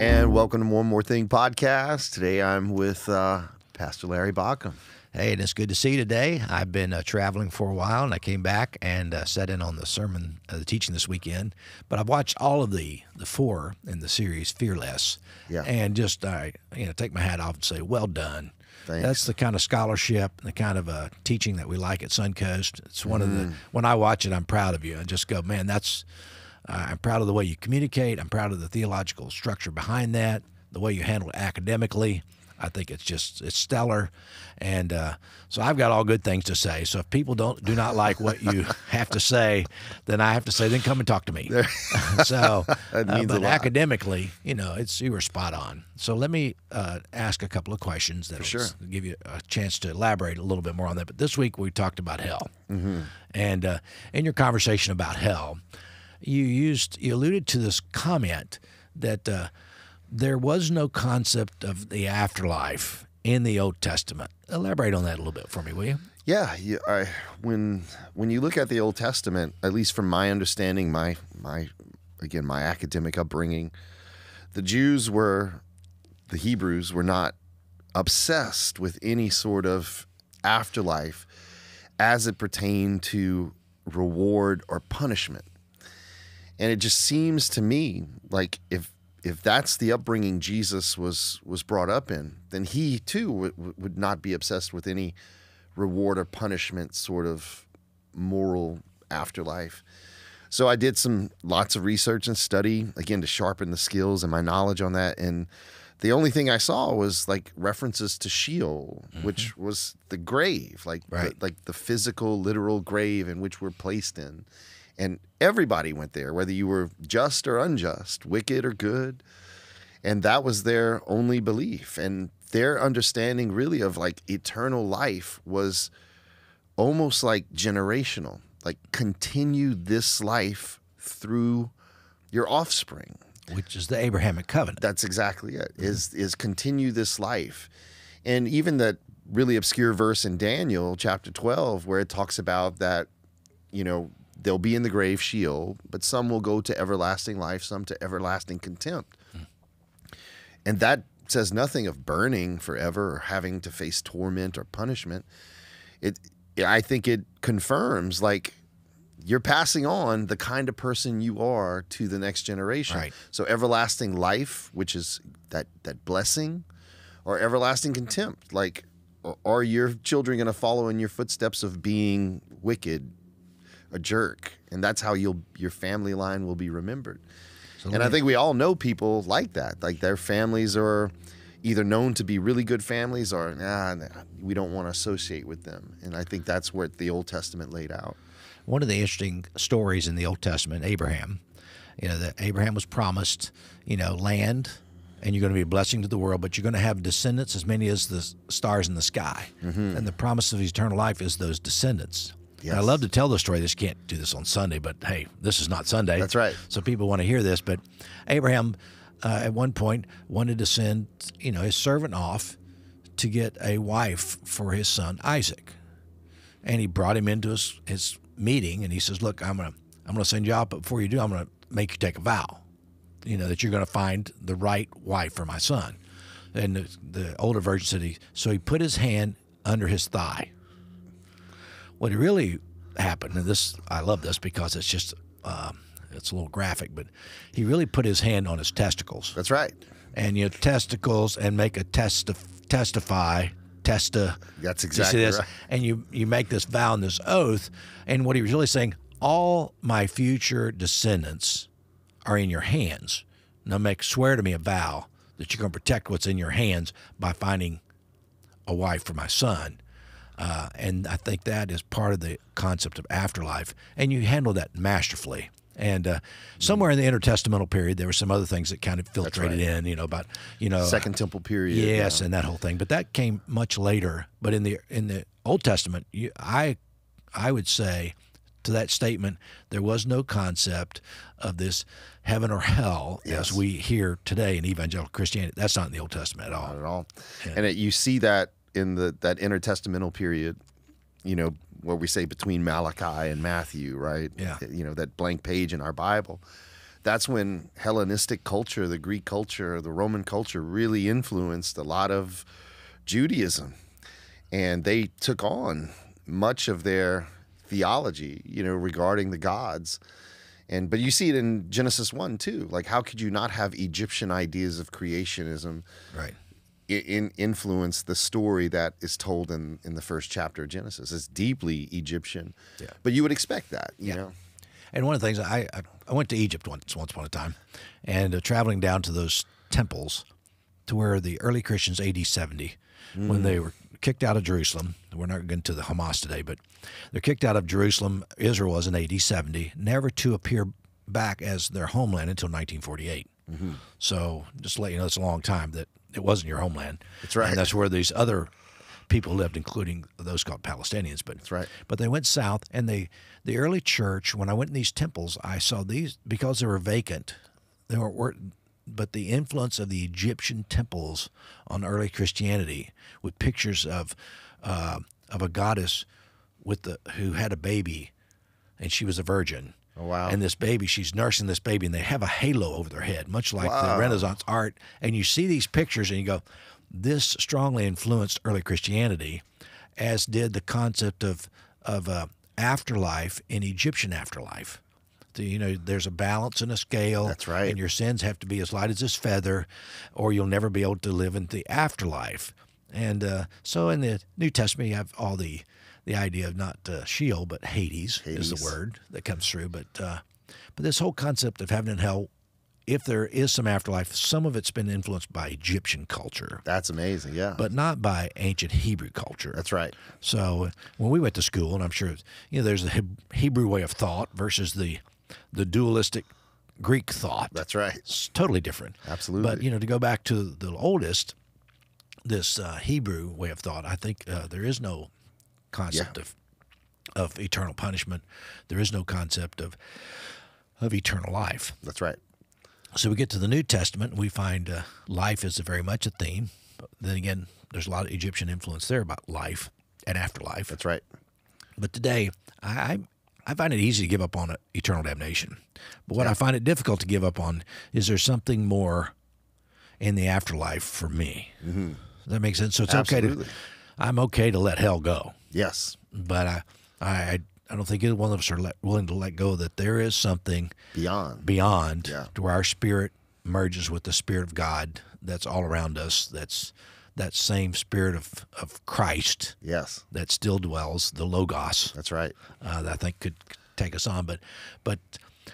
And welcome to One More Thing podcast. Today I'm with uh, Pastor Larry Baucom. Hey, and it's good to see you today. I've been uh, traveling for a while, and I came back and uh, sat in on the sermon, uh, the teaching this weekend. But I've watched all of the the four in the series Fearless, Yeah. and just I you know take my hat off and say, well done. Thanks. That's the kind of scholarship, and the kind of uh, teaching that we like at Suncoast. It's one of Mm. the when I watch it, I'm proud of you. I just go, man, that's. Uh, I'm proud of the way you communicate. I'm proud of the theological structure behind that, the way you handle it academically. I think it's just it's stellar, and uh, so I've got all good things to say. So if people don't do not like what you have to say, then I have to say, then come and talk to me. so, uh, but academically, you know, it's you were spot on. So let me uh, ask a couple of questions that sure. will give you a chance to elaborate a little bit more on that. But this week we talked about hell, Mm-hmm. and uh, in your conversation about hell, you used you alluded to this comment that uh, there was no concept of the afterlife in the Old Testament. Elaborate on that a little bit for me, will you? Yeah, I, when when you look at the Old Testament, at least from my understanding, my my again my academic upbringing, the Jews were, the Hebrews were not obsessed with any sort of afterlife as it pertained to reward or punishment. And it just seems to me like if if that's the upbringing Jesus was was brought up in, then he too would, would not be obsessed with any reward or punishment sort of moral afterlife. So I did some lots of research and study again to sharpen the skills and my knowledge on that and the only thing I saw was like references to Sheol, mm-hmm. which was the grave, like Right. the, like the physical, literal grave in which we're placed in, and everybody went there, whether you were just or unjust, wicked or good, and that was their only belief, and their understanding really of like eternal life was almost like generational, like continue this life through your offspring. Which is the Abrahamic covenant. That's exactly it. Mm-hmm. Is is continue this life, and even that really obscure verse in Daniel chapter twelve where it talks about that, you know, they'll be in the grave Sheol, but some will go to everlasting life, some to everlasting contempt, and that says nothing of burning forever or having to face torment or punishment. It, I think it confirms like you're passing on the kind of person you are to the next generation. Right. So everlasting life, which is that that blessing, or everlasting contempt. Like, are your children going to follow in your footsteps of being wicked, a jerk, and that's how you'll your family line will be remembered. So And I think we all know people like that. Like their families are either known to be really good families or nah, nah, we don't want to associate with them. And I think that's what the Old Testament laid out. one of the interesting stories in the Old Testament, Abraham, you know, that Abraham was promised, you know, land, and you're going to be a blessing to the world, but you're going to have descendants as many as the stars in the sky. Mm-hmm. And the promise of eternal life is those descendants. And I love to tell the story. This can't do this on Sunday, but hey, this is not Sunday. That's right. So people want to hear this. But Abraham, uh, at one point, wanted to send, you know, his servant off to get a wife for his son Isaac and he brought him into his, his meeting and he says look i'm gonna i'm gonna send you out but before you do i'm gonna make you take a vow you know that you're gonna find the right wife for my son and the, the older version said he so he put his hand under his thigh what really happened and this i love this because it's just um, it's a little graphic but he really put his hand on his testicles That's right. and your testicles and make a testi- testify testa That's exactly this? right. and you you make this vow and this oath and what he was really saying all my future descendants are in your hands now make swear to me a vow that you're going to protect what's in your hands by finding a wife for my son uh, and I think that is part of the concept of afterlife. And you handle that masterfully. And uh, somewhere in the intertestamental period, there were some other things that kind of filtrated right. in, you know, about you know Second Temple period. Yes, yeah. and that whole thing. But that came much later. But in the in the Old Testament, you, I I would say to that statement, there was no concept of this heaven or hell Yes. as we hear today in evangelical Christianity. That's not in the Old Testament at all. Not at all. And it, you see that in the that intertestamental period, you know, where we say between Malachi and Matthew, right? Yeah. Eh, you know, that blank page in our Bible. that's when Hellenistic culture, the Greek culture, the Roman culture really influenced a lot of Judaism. And they took on much of their theology, you know, regarding the gods. And but you see it in Genesis 1 too. Like how could you not have Egyptian ideas of creationism Right. In influence the story that is told in in the first chapter of Genesis? It's deeply Egyptian. Yeah. But you would expect that, you Yeah. know. And one of the things I I- went to Egypt once once upon a time, and uh, traveling down to those temples, to where the early Christians AD seventy, when they were kicked out of Jerusalem. We're not going to the Hamas today, but they're kicked out of Jerusalem. Israel was in AD seventy, never to appear back as their homeland until 1948. So just to let you know, it's a long time that it wasn't your homeland. That's right. And that's where these other people lived, including those called Palestinians. But That's right. but they went south, and they the early church. When I went in these temples, I saw these because they were vacant. They weren't. were but the influence of the Egyptian temples on early Christianity, with pictures of uh, of a goddess with the who had a baby, and she was a virgin. Oh, wow. And this baby, she's nursing this baby, and they have a halo over their head, much like Wow. the Renaissance art. And you see these pictures, and you go, "This strongly influenced early Christianity, as did the concept of of uh, afterlife in Egyptian afterlife." The, you know, there's a balance and a scale. That's right. And your sins have to be as light as this feather, or you'll never be able to live in the afterlife. And uh, so, in the New Testament, you have all the the idea of not uh, Sheol, but Hades, is the word that comes through. But uh, but this whole concept of heaven and hell, if there is some afterlife, some of it's been influenced by Egyptian culture, That's amazing. Yeah. but not by ancient Hebrew culture. that's right. So when we went to school, and I'm sure you know, there's the Hebrew way of thought versus the the dualistic Greek thought. That's right. It's totally different. Absolutely. But you know, to go back to the oldest, this uh, Hebrew way of thought, I think uh, there is no concept Yeah. of of eternal punishment. There is no concept of of eternal life. That's right. So we get to the New Testament, and we find uh, life is very much a theme. But then again, there's a lot of Egyptian influence there about life and afterlife. That's right. But today, I, I I find it easy to give up on eternal damnation. But what I find it difficult to give up on is there something more in the afterlife for me. Mm-hmm. Does that make sense? So it's okay to I'm okay to let hell go, Yes. but I I I don't think either one of us are let, willing to let go that there is something Beyond. beyond Yeah. to where our spirit merges with the spirit of God that's all around us. That's that same spirit of, of Christ Yes. that still dwells, the Logos That's right. uh, that I think could take us on. But but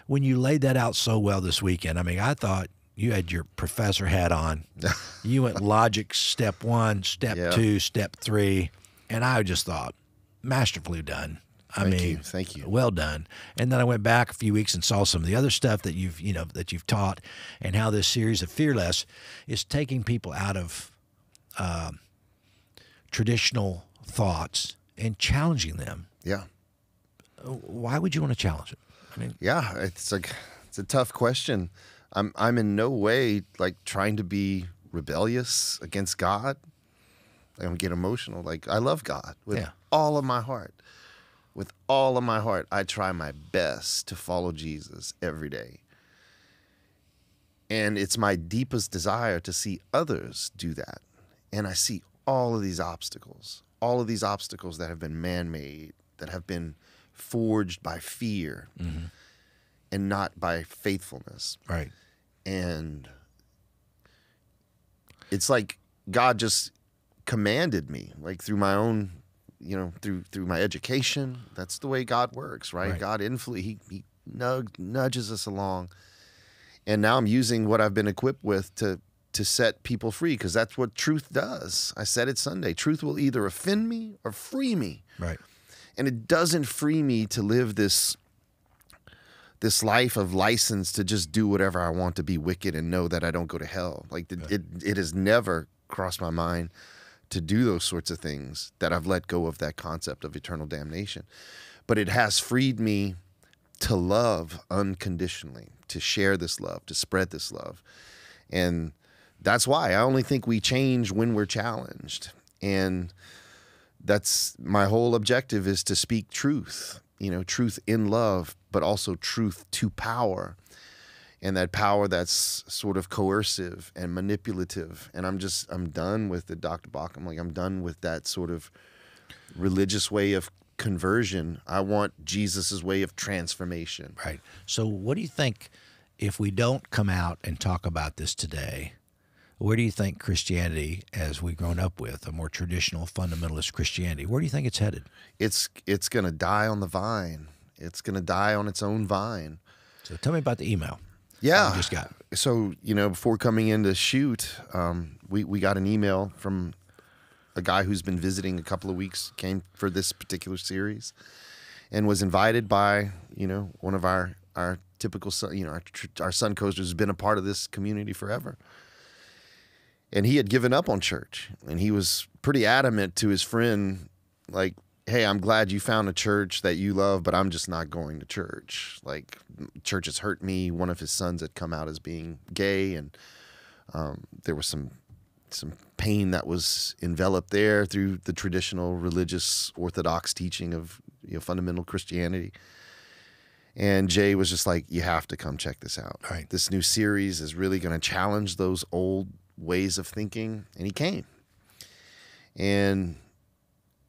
when you laid that out so well this weekend, I mean, I thought you had your professor hat on. you went logic step one, step Yeah. two, step three, and I just thought masterfully done. I Thank mean, you. Thank you. well done. And then I went back a few weeks and saw some of the other stuff that you've you know that you've taught, and how this series of Fearless is taking people out of um, traditional thoughts and challenging them. Yeah. Why would you want to challenge it? I mean, Yeah. It's like it's a tough question. I'm I'm in no way like trying to be rebellious against God. I don't get emotional. Like I love God with Yeah. all of my heart. With all of my heart, I try my best to follow Jesus every day. And it's my deepest desire to see others do that. And I see all of these obstacles, all of these obstacles that have been man made, that have been forged by fear mm-hmm. and not by faithfulness. right? And it's like God just commanded me, like through my own, you know, through through my education. That's the way God works, right? Right. God influ- he, he nug- nudges us along. And now I'm using what I've been equipped with to to set people free because that's what truth does. I said it Sunday. Truth will either offend me or free me Right. and it doesn't free me to live this this life of license to just do whatever I want to be wicked and know that I don't go to hell. Like the, it, it has never crossed my mind to do those sorts of things that I've let go of that concept of eternal damnation. But it has freed me to love unconditionally, to share this love, to spread this love. And that's why I only think we change when we're challenged. And that's my whole objective is to speak truth, you know, truth in love, but also truth to power. And that power that's sort of coercive and manipulative. And I'm just I'm done with it, Dr. Bach. I'm like I'm done with that sort of religious way of conversion. I want Jesus's way of transformation. Right. So, what do you think if we don't come out and talk about this today? Where do you think Christianity, as we've grown up with, a more traditional fundamentalist Christianity, where do you think it's headed? It's it's gonna die on the vine. It's gonna die on its own vine. So, tell me about the email. Yeah. Just got. So you know, before coming in to shoot, um, we we got an email from a guy who's been visiting a couple of weeks, came for this particular series, and was invited by you know one of our our typical you know our, our sun coasters has been a part of this community forever. And he had given up on church, and he was pretty adamant to his friend, like, "Hey, I'm glad you found a church that you love, but I'm just not going to church. Like, church has hurt me. One of his sons had come out as being gay, and um, there was some some pain that was enveloped there through the traditional religious orthodox teaching of you know, fundamental Christianity. And Jay was just like, "You have to come check this out. Right. This new series is really going to challenge those old ways of thinking." And he came, and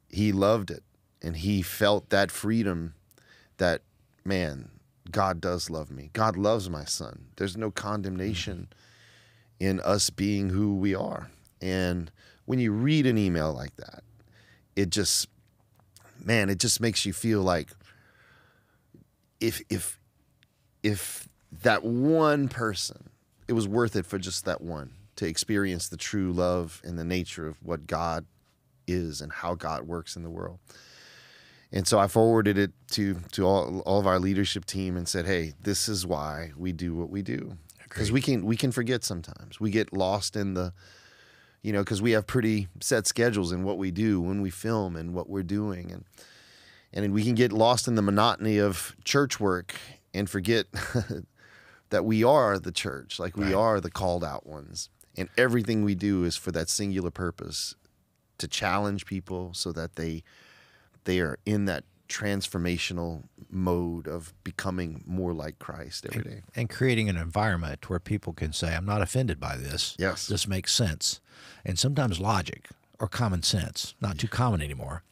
he loved it, and he felt that freedom. That man, God does love me. God loves my son. There's no condemnation in us being who we are. And when you read an email like that, it just man, it just makes you feel like if if if that one person, it was worth it for just that one to experience the true love and the nature of what God is and how God works in the world. And so I forwarded it to to all, all of our leadership team and said, "Hey, this is why we do what we do." Because we can we can forget sometimes. We get lost in the you know, because we have pretty set schedules in what we do when we film and what we're doing, and and we can get lost in the monotony of church work and forget that we are the church, like we Right. are the called out ones, and everything we do is for that singular purpose to challenge people so that they they are in that transformational mode of becoming more like Christ every day. and creating an environment where people can say, I'm not offended by this. Yes. This makes sense. And sometimes logic or common sense, not too common anymore.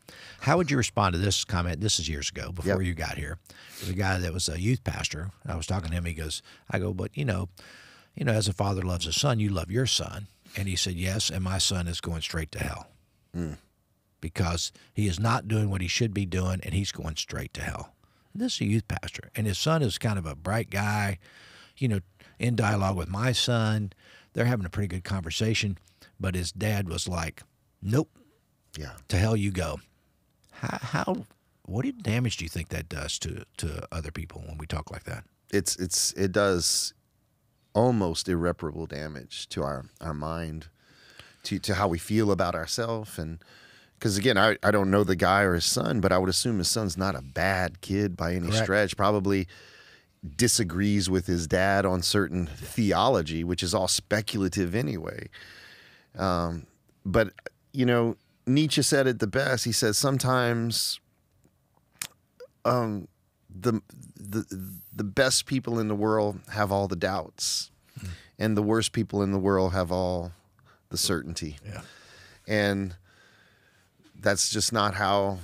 How would you respond to this comment? This is years ago, before Yep. you got here. The guy that was a youth pastor, I was talking to him, he goes, I go, but you know, you know, as a father loves a son, you love your son. And he said, Yes, and my son is going straight to hell. Hmm. Because he is not doing what he should be doing and he's going straight to hell. This is a youth pastor. And his son is kind of a bright guy, you know, in dialogue with my son. They're having a pretty good conversation. But his dad was like, Nope, Yeah. to hell you go. How, how what damage do you think that does to, to other people when we talk like that? it's it's it does almost irreparable damage to our our mind to to how we feel about ourselves and because again I, I don't know the guy or his son but i would assume his son's not a bad kid by any Correct. stretch probably disagrees with his dad on certain theology which is all speculative anyway um, but you know nietzsche said it the best he says sometimes um, the the the best people in the world have all the doubts, and the worst people in the world have all the certainty. Yeah. And that's just not how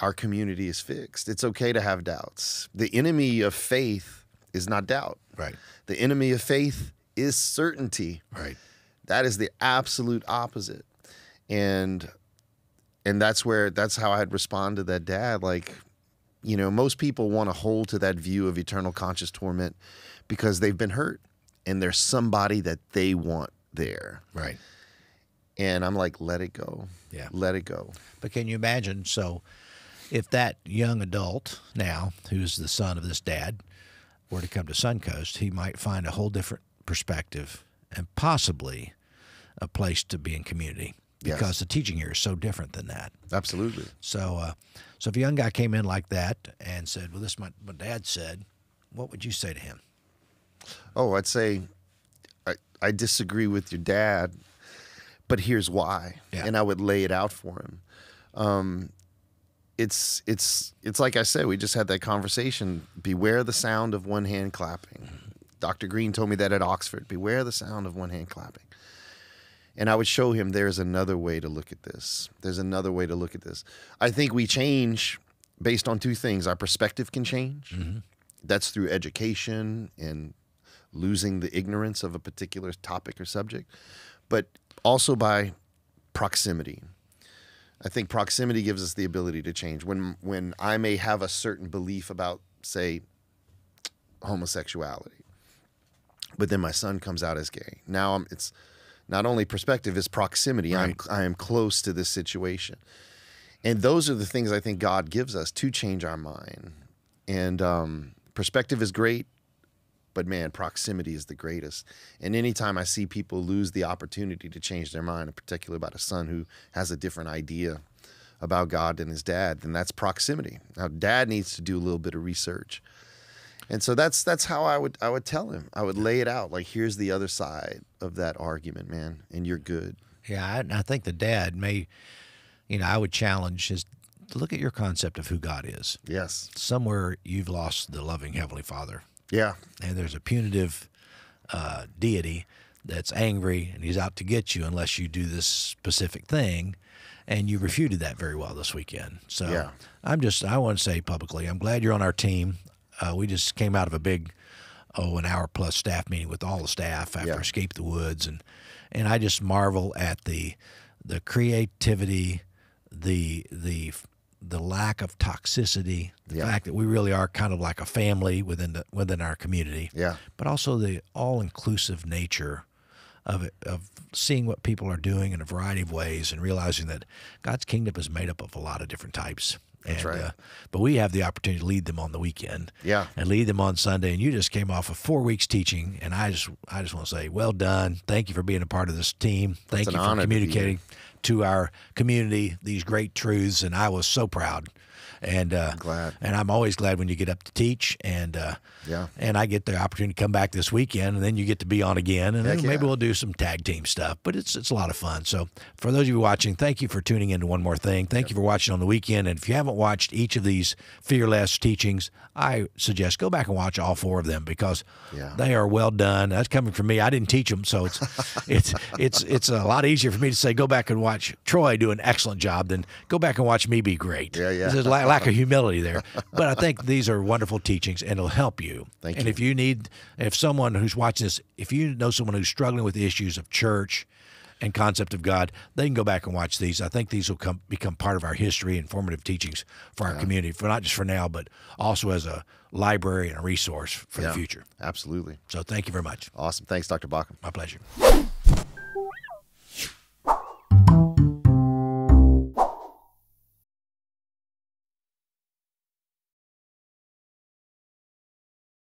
our community is fixed. It's okay to have doubts. The enemy of faith is not doubt. Right. The enemy of faith is certainty. Right. That is the absolute opposite. And and that's where that's how I'd respond to that dad. Like, you know, most people want to hold to that view of eternal conscious torment because they've been hurt and there's somebody that they want there. Right. And I'm like, let it go. Yeah. Let it go. But can you imagine? So, if that young adult now, who's the son of this dad, were to come to Suncoast, he might find a whole different perspective and possibly a place to be in community Yes. because the teaching here is so different than that. Absolutely. So, uh, so if a young guy came in like that and said, "Well, this is what my dad said," what would you say to him? Oh, I'd say I, I disagree with your dad, but here's why. Yeah. And I would lay it out for him. Um, it's it's it's like I said, we just had that conversation. Beware the sound of one hand clapping. Dr. Green told me that at Oxford. Beware the sound of one hand clapping. And I would show him there's another way to look at this. There's another way to look at this. I think we change based on two things. Our perspective can change. That's through education and losing the ignorance of a particular topic or subject, but also by proximity. I think proximity gives us the ability to change. When when I may have a certain belief about, say, homosexuality, but then my son comes out as gay. Now I'm, it's not only perspective, it's proximity. I'm I am close to this situation, and those are the things I think God gives us to change our mind. And um, perspective is great, but man, proximity is the greatest. And anytime I see people lose the opportunity to change their mind, in particular about a son who has a different idea about God than his dad, then that's proximity. Now, dad needs to do a little bit of research. And so that's that's how I would I would tell him. I would lay it out like here's the other side of that argument, man, and you're good. Yeah, I, I think the dad may, you know, I would challenge his look at your concept of who God is. Yes. Somewhere you've lost the loving Heavenly Father, Yeah. and there's a punitive uh, deity that's angry and he's out to get you unless you do this specific thing. And you refuted that very well this weekend. So Yeah. I'm just, I want to say publicly, I'm glad you're on our team. Uh, we just came out of a big, oh, an hour plus staff meeting with all the staff after Yeah. Escape the Woods, and and I just marvel at the the creativity, the the the lack of toxicity, the Yeah. fact that we really are kind of like a family within the, within our community, Yeah. but also the all inclusive nature of it, of seeing what people are doing in a variety of ways and realizing that God's kingdom is made up of a lot of different types. That's and, right. Uh, but we have the opportunity to lead them on the weekend. Yeah. And lead them on Sunday. And you just came off of four weeks teaching, and I just I just want to say, well done. Thank you for being a part of this team. Thank an you for honor to be here. communicating to our community these great truths. And I was so proud. And uh, glad. And I'm always glad when you get up to teach. And uh, Yeah. and I get the opportunity to come back this weekend, and then you get to be on again, and then maybe yeah. we'll do some tag team stuff. But it's it's a lot of fun. So for those of you watching, thank you for tuning in to one more thing. Thank you for watching on the weekend. And if you haven't watched each of these fearless teachings, I suggest go back and watch all four of them because Yeah. they are well done. That's coming from me. I didn't teach them, so it's it's it's it's a lot easier for me to say go back and watch Troy do an excellent job then go back and watch me be great. Yeah, yeah. There's a la- lack of humility there, but I think these are wonderful teachings, and it'll help you. Thank and you. if you need, if someone who's watching this, if you know someone who's struggling with the issues of church and concept of God, they can go back and watch these. I think these will come become part of our history and formative teachings for our community, for not just for now, but also as a library and a resource for Yeah. the future. Absolutely. So thank you very much. Awesome. Thanks, Dr. Baucom. My pleasure.